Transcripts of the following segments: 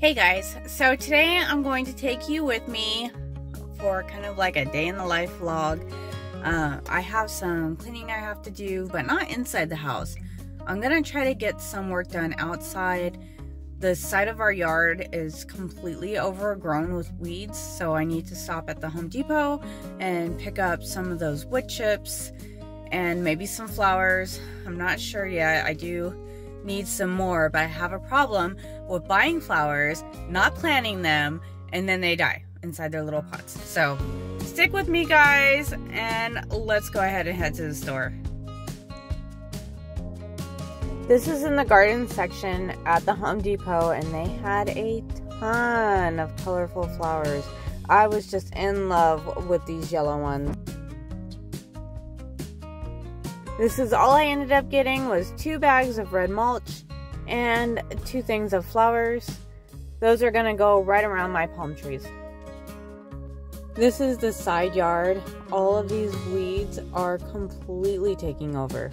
Hey guys, so today I'm going to take you with me for kind of like a day in the life vlog. Uh, I have some cleaning I have to do, but not inside the house. I'm gonna try to get some work done outside. The side of our yard is completely overgrown with weeds, so I need to stop at the Home Depot and pick up some of those wood chips and maybe some flowers. I'm not sure yet. I do need some more, but I have a problem with buying flowers, not planting them, and then they die inside their little pots. So stick with me guys and let's go ahead and head to the store. This is in the garden section at the Home Depot and they had a ton of colorful flowers. I was just in love with these yellow ones. This is all I ended up getting was two bags of red mulch and two things of flowers. Those are gonna go right around my palm trees. This is the side yard. All of these weeds are completely taking over.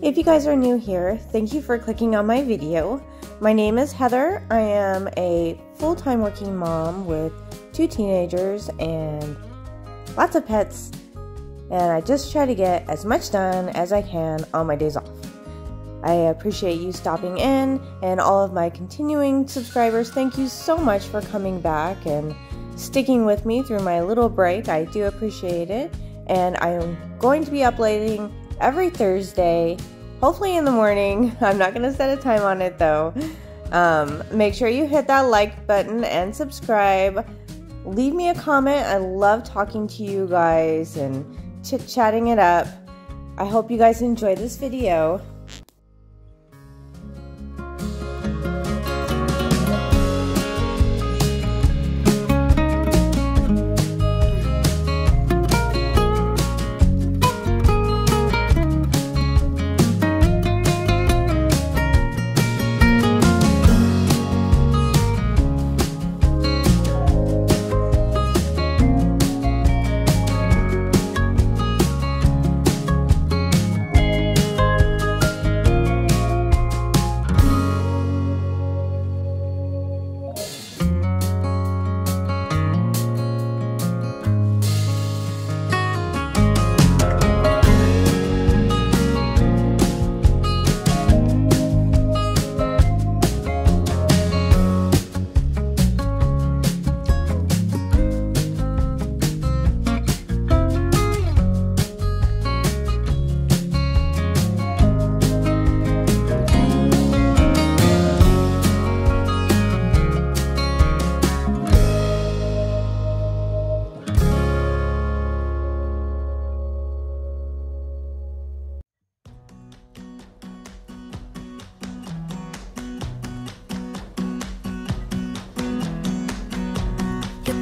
If you guys are new here, thank you for clicking on my video. My name is Heather. I am a full-time working mom with two teenagers and lots of pets, and I just try to get as much done as I can on my days off. I appreciate you stopping in, and all of my continuing subscribers, thank you so much for coming back and sticking with me through my little break. I do appreciate it, and I am going to be uploading every Thursday, hopefully in the morning. I'm not going to set a time on it though. Um, make sure you hit that like button and subscribe leave me a comment. I love talking to you guys and chit chatting it up. I hope you guys enjoy this video.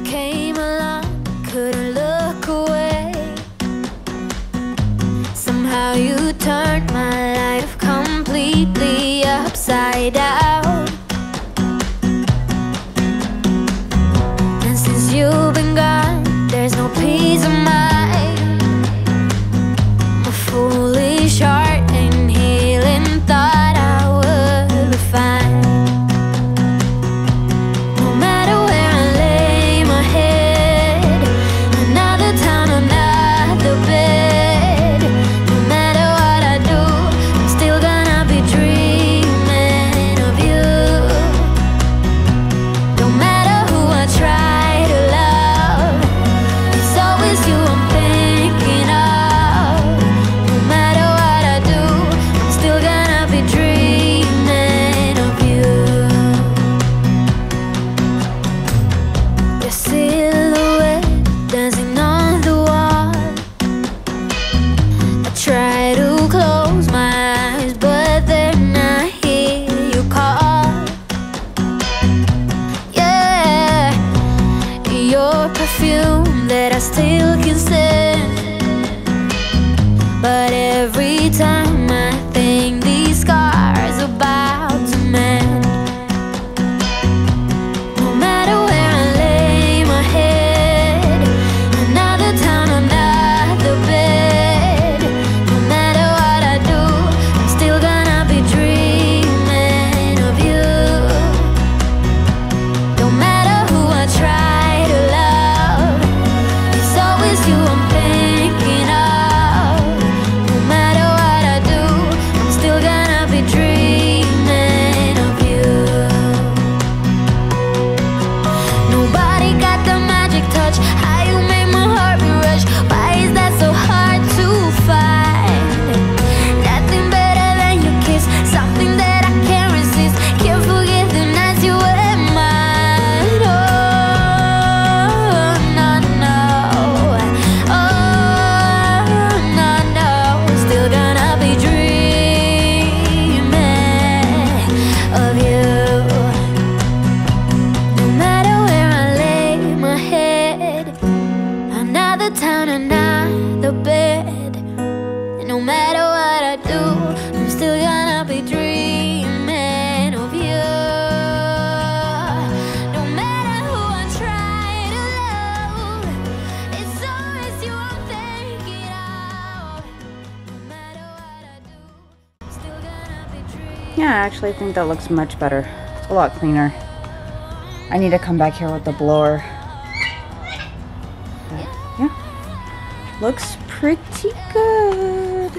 Came along, couldn't look away. Somehow you turned my life completely upside down. perfume that I still can sense, But every time Yeah, I actually think that looks much better. It's a lot cleaner. I need to come back here with the blower. But, yeah. Looks pretty good.